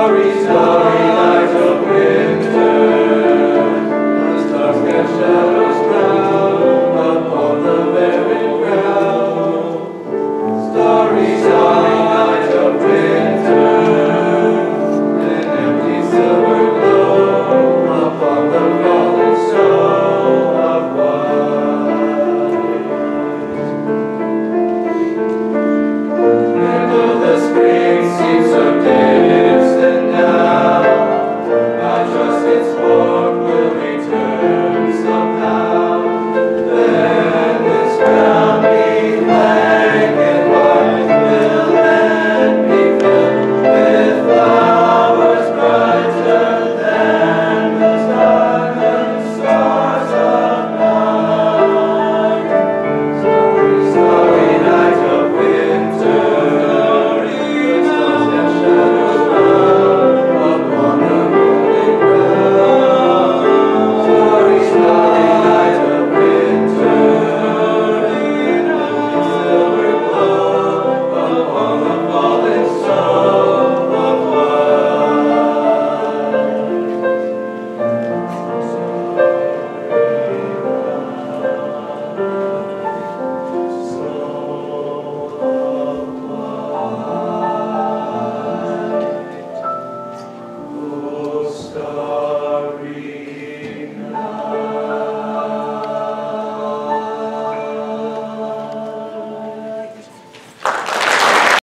story, story.